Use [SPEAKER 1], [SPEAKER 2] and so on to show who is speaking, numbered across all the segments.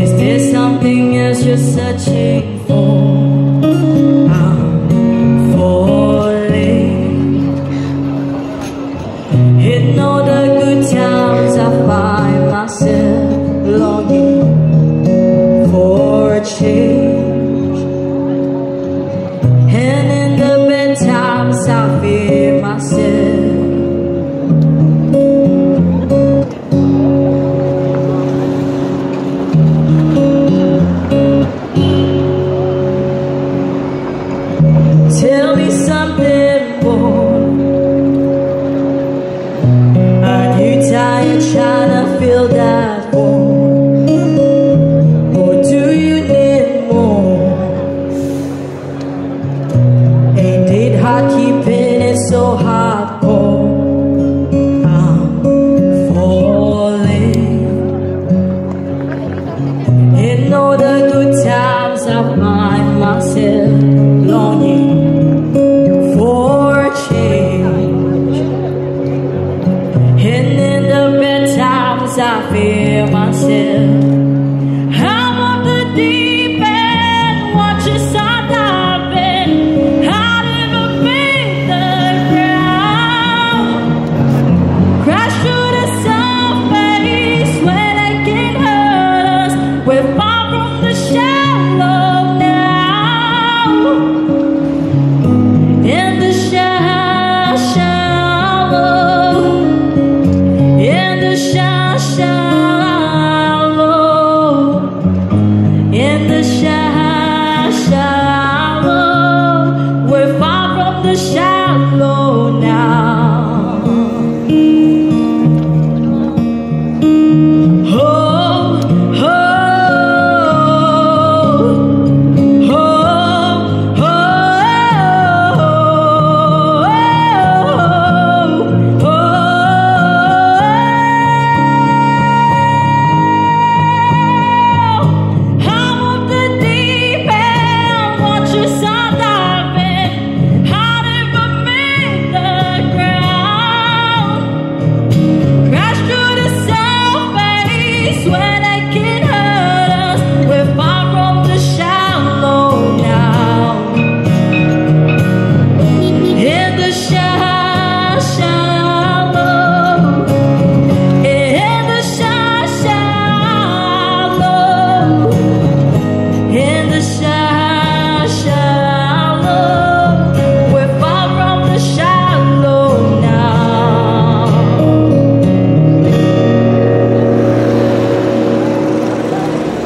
[SPEAKER 1] Is there something else you're searching for? I'm falling In all the good times I find myself longing for a change and been born. Are you tired trying to feel that warmth?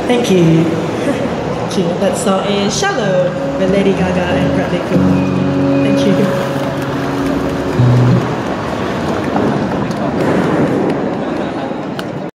[SPEAKER 2] Thank you. Thank you. That song is Shallow with Lady Gaga and Bradley Cooper. Thank you.